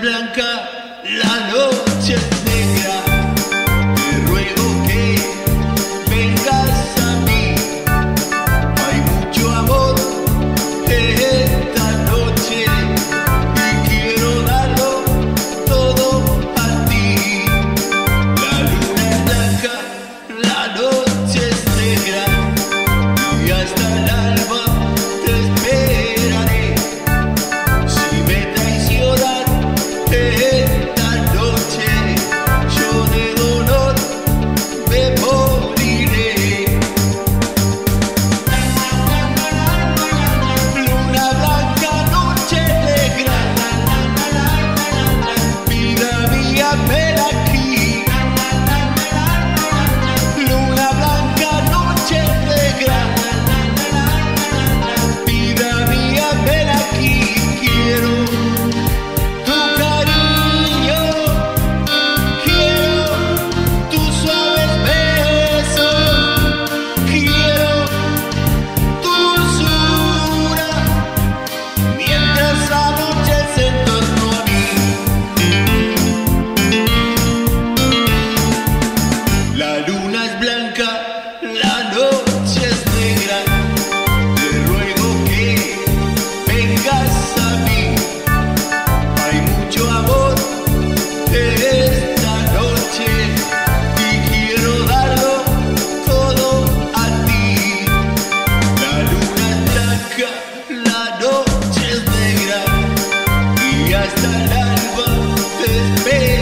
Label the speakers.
Speaker 1: blanca, la noche negra. Te ruego que vengas a mí. Hay mucho amor en esta noche y quiero darlo todo a ti. La luna es blanca, la noche. this bertepi